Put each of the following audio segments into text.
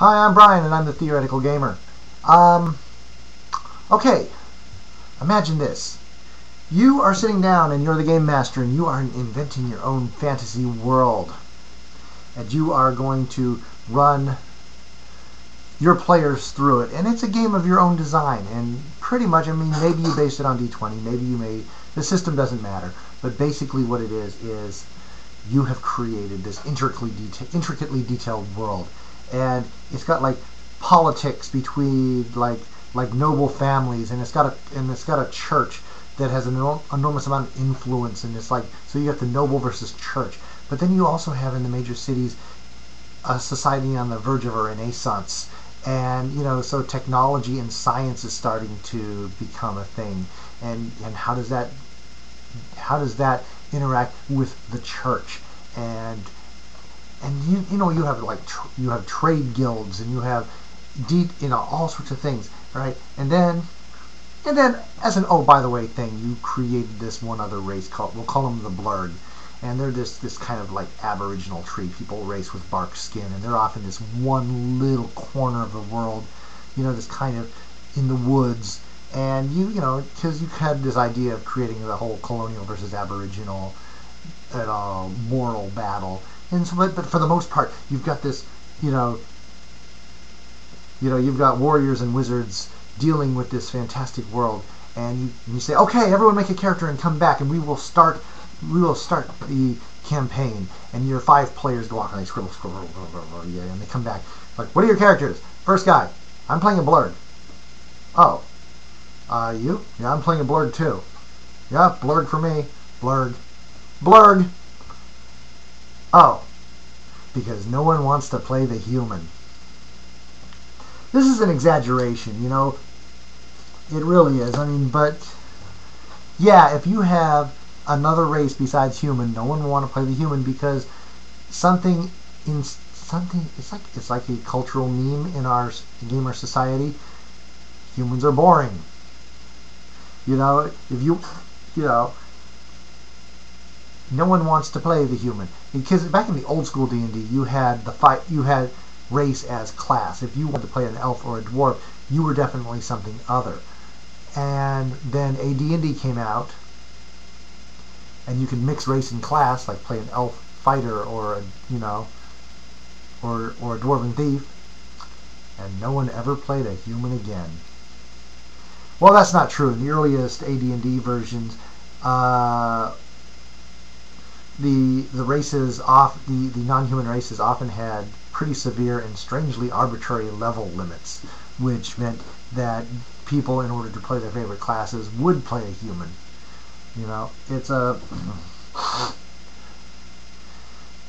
Hi, I'm Brian, and I'm the Theoretical Gamer. Um, okay, imagine this. You are sitting down, and you're the game master, and you are inventing your own fantasy world. And you are going to run your players through it. And it's a game of your own design. And pretty much, I mean, maybe you based it on D20, maybe you may, the system doesn't matter. But basically what it is, is you have created this intricately, deta- intricately detailed world. And it's got like politics between like like noble families and it's got a and it's got a church that has an enormous amount of influence and it's like so you have the noble versus church. But then you also have in the major cities a society on the verge of a renaissance and you know so technology and science is starting to become a thing. And and how does that how does that interact with the church? And and you you know you have like you have trade guilds and you have deep you know all sorts of things right? And then and then as an oh by the way thing you created this one other race called we'll call them the blurg. And they're this this kind of like aboriginal tree. People race with bark skin and they're off in this one little corner of the world you know this kind of in the woods. And you you know because you had this idea of creating the whole colonial versus aboriginal uh, moral battle and so but, for the most part you've got this you know you know you've got warriors and wizards dealing with this fantastic world and you, and you say okay everyone make a character and come back and we will start we will start the campaign, and your five players go off and they scribble, scribble, yeah, and they come back. Like, what are your characters? First guy, I'm playing a blurg. Oh, uh, you? Yeah, I'm playing a blurg too. Yeah, blurg for me. Blurg. Blurg. Oh, because no one wants to play the human. This is an exaggeration, you know. It really is. I mean, but yeah, if you have another race besides human. No one will want to play the human because something in something it's like it's like a cultural meme in our gamer society. Humans are boring. You know, if you you know no one wants to play the human because back in the old school D&D you had the fight you had race as class. If you wanted to play an elf or a dwarf, you were definitely something other. And then AD&D came out and you can mix race and class, like play an elf fighter or a, you know, or or a dwarven thief, and no one ever played a human again. Well, that's not true. In the earliest AD&D versions, uh, the the races off the the non-human races often had pretty severe and strangely arbitrary level limits, which meant that people, in order to play their favorite classes, would play a human. You know, it's a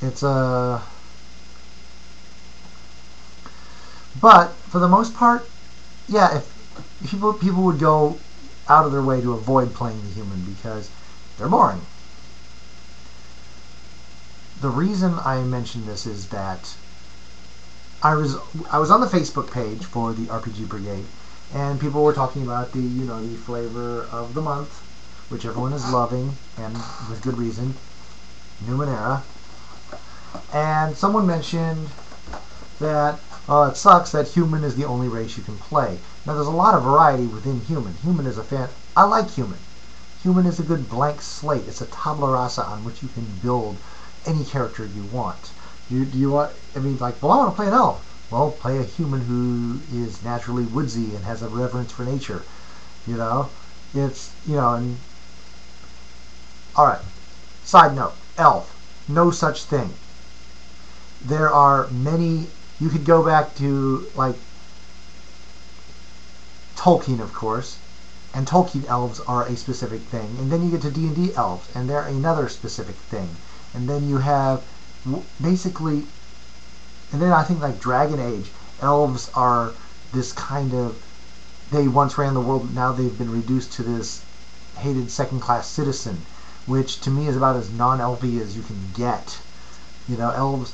it's a but for the most part, yeah, if people people would go out of their way to avoid playing the human because they're boring. The reason I mention this is that I was I was on the Facebook page for the RPG Brigade, and people were talking about the you know the flavor of the month which everyone is loving, and with good reason, Numenera. And someone mentioned that uh, it sucks that human is the only race you can play. Now, there's a lot of variety within human. Human is a fan. I like human. Human is a good blank slate. It's a tabula rasa on which you can build any character you want. Do, do you want? I mean, like, well, I want to play an elf. Well, play a human who is naturally woodsy and has a reverence for nature. You know, it's you know, and Alright, side note, elf, no such thing. There are many, you could go back to, like, Tolkien, of course, and Tolkien elves are a specific thing. And then you get to D&D elves, and they're another specific thing. And then you have, basically, and then I think like Dragon Age, elves are this kind of, they once ran the world, now they've been reduced to this hated second-class citizen which to me is about as non-elfy as you can get. You know, elves,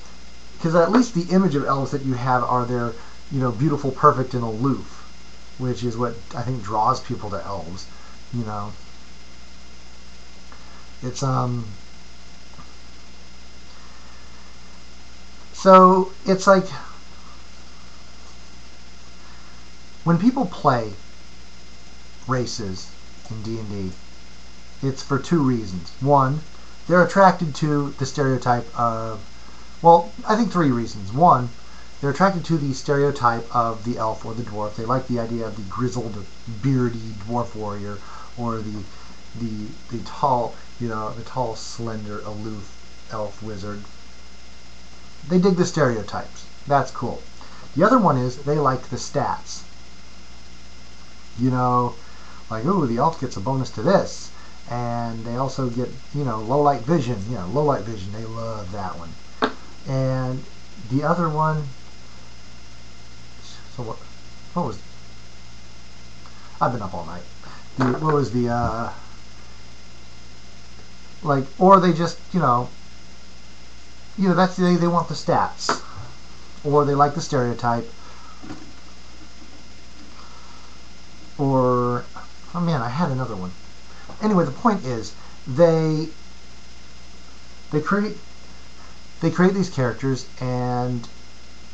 because at least the image of elves that you have are they're, you know, beautiful, perfect, and aloof, which is what I think draws people to elves. You know, it's um. So it's like when people play races in D&D, it's for two reasons. One, they're attracted to the stereotype of, well, I think three reasons. One, they're attracted to the stereotype of the elf or the dwarf. They like the idea of the grizzled, beardy dwarf warrior or the the the tall, you know, the tall, slender, aloof elf wizard. They dig the stereotypes. That's cool. The other one is they like the stats. You know, like, ooh, the elf gets a bonus to this. And they also get, you know, low light vision. You know, low light vision. They love that one. And the other one, so what, what was, I've been up all night. The, what was the, uh, like, or they just, you know, you know, that's, they, they want the stats. Or they like the stereotype. Or, oh man, I had another one. Anyway, the point is, they, they create, they create these characters and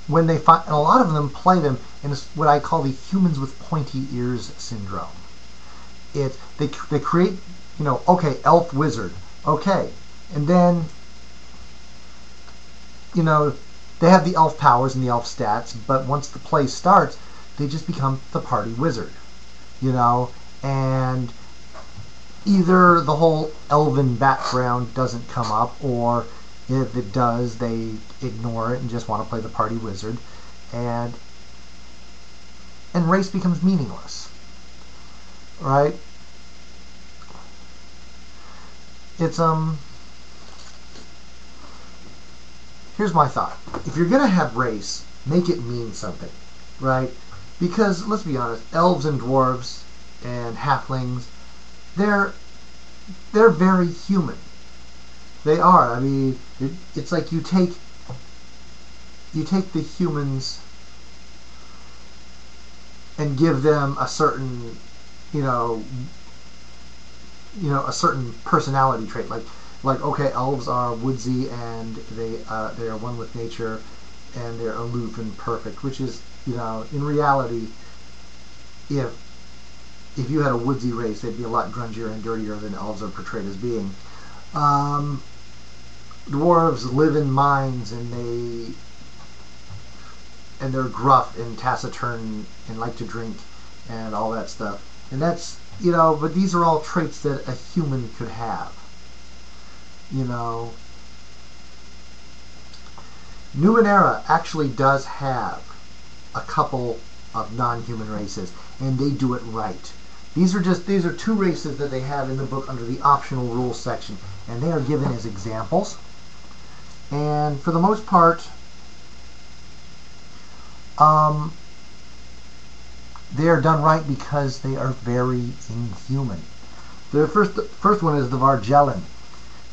when they find, and a lot of them play them in what I call the humans with pointy ears syndrome. It they they create, you know, okay, elf wizard, okay, and then, you know, they have the elf powers and the elf stats, but once the play starts, they just become the party wizard, you know, and either the whole elven background doesn't come up, or if it does, they ignore it and just want to play the party wizard, and and race becomes meaningless, right? It's um. Here's my thought: if you're gonna have race, make it mean something, right? Because let's be honest, elves and dwarves and halflings, they're they're very human they are. I mean, it's like you take you take the humans and give them a certain, you know, you know, a certain personality trait. Like, like okay, elves are woodsy and they uh, they are one with nature, and they're aloof and perfect. Which is, you know, in reality, if if you had a woodsy race, they'd be a lot grungier and dirtier than elves are portrayed as being. Um, dwarves live in mines and they and they're gruff and taciturn and like to drink and all that stuff. And that's you know, but these are all traits that a human could have. You know. Numenera actually does have a couple of non-human races, and they do it right. These are just these are two races that they have in the book under the optional rules section, and they are given as examples. And for the most part, um, they are done right because they are very inhuman. The first, first one is the Varjellen.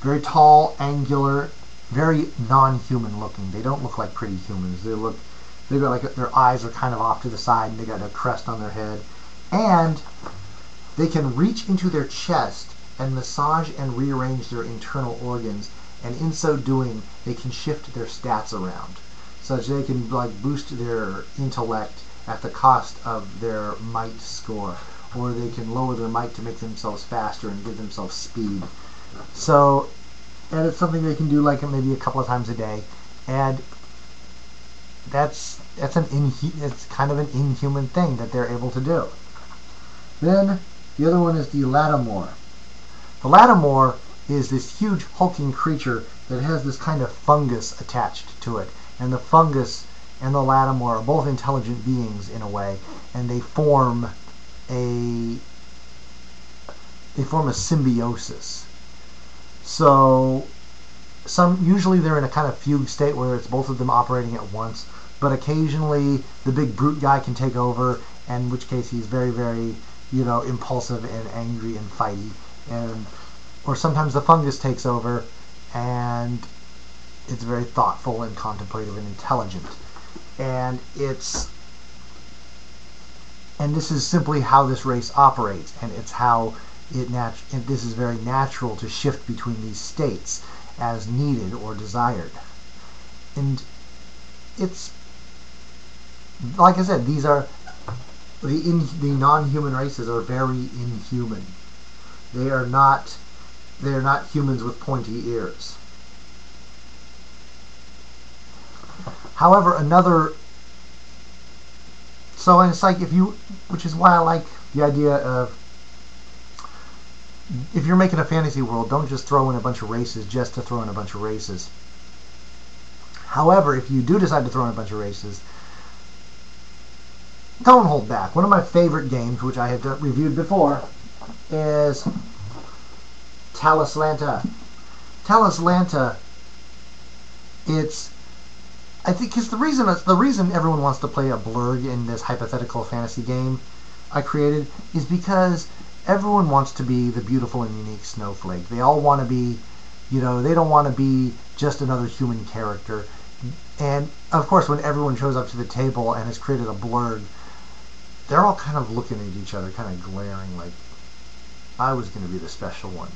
Very tall, angular, very non-human looking. They don't look like pretty humans. They look, they got like their eyes are kind of off to the side, and they got a crest on their head, and they can reach into their chest and massage and rearrange their internal organs and in so doing they can shift their stats around such they can like boost their intellect at the cost of their might score or they can lower their might to make themselves faster and give themselves speed so and it's something they can do like it maybe a couple of times a day and that's that's an inhu- it's kind of an inhuman thing that they're able to do then the other one is the Lattimor the Lattimor is this huge hulking creature that has this kind of fungus attached to it. And the fungus and the Lattimor are both intelligent beings in a way, and they form a they form a symbiosis. So some usually they're in a kind of fugue state where it's both of them operating at once, but occasionally the big brute guy can take over, and in which case he's very very you know impulsive and angry and fighty and or sometimes the fungus takes over and it's very thoughtful and contemplative and intelligent. And it's and this is simply how this race operates and it's how it nat- this is very natural to shift between these states as needed or desired. And it's like I said, these are the in, the non-human races are very inhuman. They are not they are not humans with pointy ears. However, another so and it's like if you which is why I like the idea of if you're making a fantasy world, don't just throw in a bunch of races just to throw in a bunch of races. However, if you do decide to throw in a bunch of races, don't hold back. One of my favorite games, which I have reviewed before, is Talislanta. Talislanta, it's I think because the reason the reason everyone wants to play a blurg in this hypothetical fantasy game I created is because everyone wants to be the beautiful and unique snowflake. They all want to be, you know, they don't want to be just another human character. And of course, when everyone shows up to the table and has created a blurg, they're all kind of looking at each other, kind of glaring, like, I was going to be the special one.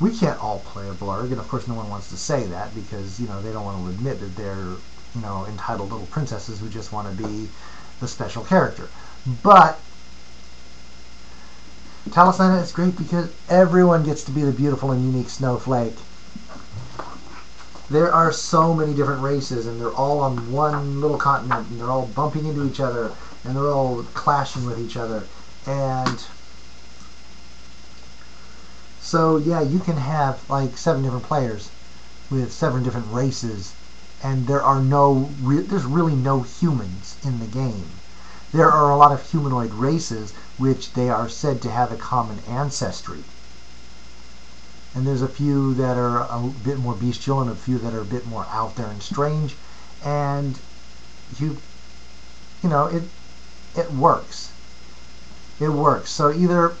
We can't all play a blurg, and of course, no one wants to say that because, you know, they don't want to admit that they're, you know, entitled little princesses who just want to be the special character. But Talislanta is great because everyone gets to be the beautiful and unique snowflake. There are so many different races, and they're all on one little continent, and they're all bumping into each other, and they're all clashing with each other. And so, yeah, you can have like seven different players with seven different races, and there are no, re there's really no humans in the game. There are a lot of humanoid races which they are said to have a common ancestry. And there's a few that are a bit more bestial and a few that are a bit more out there and strange. And you, you know, it, it works. It works. So either,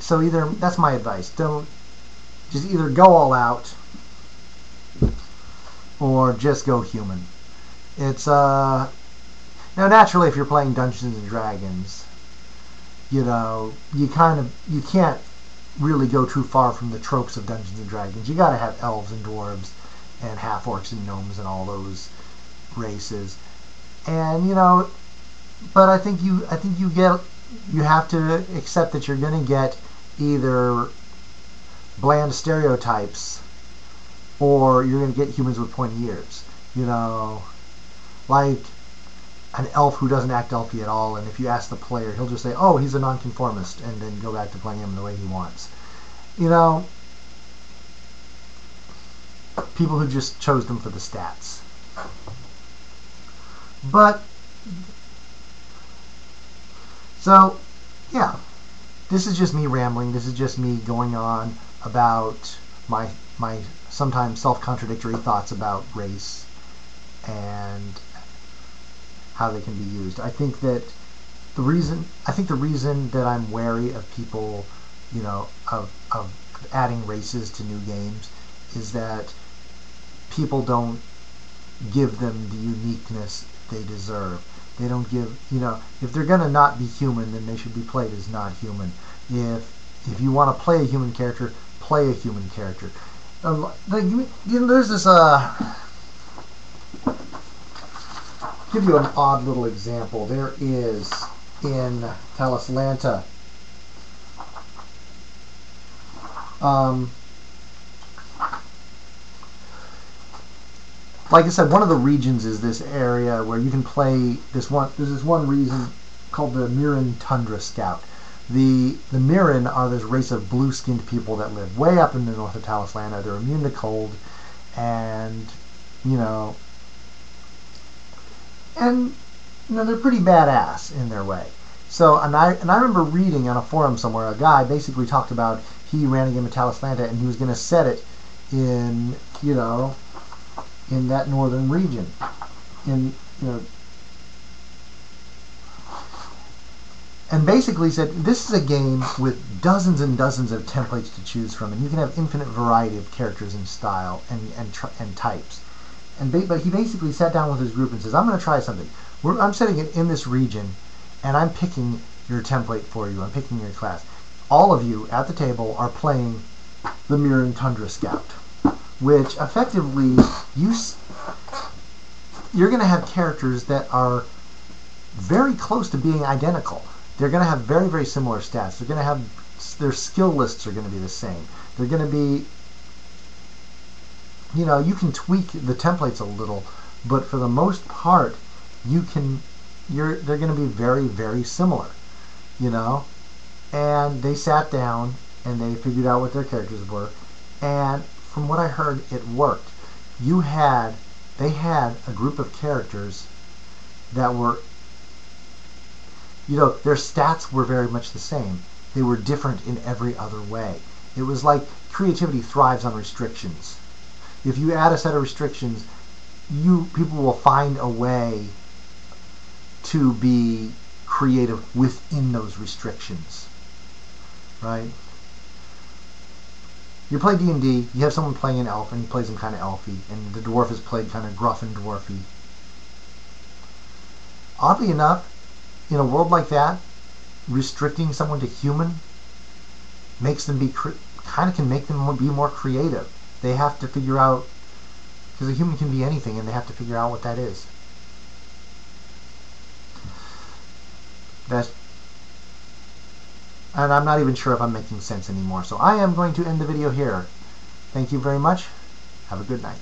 so either, that's my advice. Don't, just either go all out or just go human. It's, uh, now, naturally, if you're playing Dungeons and Dragons, you know, you kind of you can't really go too far from the tropes of Dungeons and Dragons. You got to have elves and dwarves and half orcs and gnomes and all those races. And you know, but I think you I think you get you have to accept that you're going to get either bland stereotypes or you're going to get humans with pointy ears. You know, like an elf who doesn't act elfy at all, and if you ask the player, he'll just say, "Oh, he's a nonconformist," and then go back to playing him the way he wants. You know, people who just chose them for the stats. But so, yeah, this is just me rambling. This is just me going on about my my sometimes self-contradictory thoughts about race and how they can be used. I think that the reason I think the reason that I'm wary of people, you know, of of adding races to new games is that people don't give them the uniqueness they deserve. They don't give, you know, if they're going to not be human, then they should be played as not human. If if you want to play a human character, play a human character. Um, like, you know, there's this uh give you an odd little example. There is in Talislanta um, like I said, one of the regions is this area where you can play this one. There's this one region called the Mirin Tundra Scout. The the Mirin are this race of blue-skinned people that live way up in the north of Talislanta. They're immune to cold, and you know and you know they're pretty badass in their way. So and I and I remember reading on a forum somewhere a guy basically talked about he ran a game of Talislanta and he was going to set it in you know in that northern region in you know and basically said this is a game with dozens and dozens of templates to choose from and you can have infinite variety of characters and style and and, and types and but he basically sat down with his group and says, "I'm going to try something. We're, I'm setting it in this region, and I'm picking your template for you. I'm picking your class. All of you at the table are playing the Mirin Tundra Scout, which effectively you you're going to have characters that are very close to being identical. They're going to have very, very similar stats. They're going to have their skill lists are going to be the same. They're going to be, you know, you can tweak the templates a little, but for the most part, you can, you're, they're going to be very, very similar, you know. And they sat down and they figured out what their characters were, and from what I heard, it worked. You had, they had a group of characters that were, you know, their stats were very much the same. They were different in every other way. It was like creativity thrives on restrictions. If you add a set of restrictions, you people will find a way to be creative within those restrictions. Right? You play D&D, you have someone playing an elf, and he plays him kind of elfy, and the dwarf is played kind of gruff and dwarfy. Oddly enough, in a world like that, restricting someone to human makes them be kind of can make them be more creative. They have to figure out because a human can be anything, and they have to figure out what that is. That's and I'm not even sure if I'm making sense anymore. So I am going to end the video here. Thank you very much. Have a good night.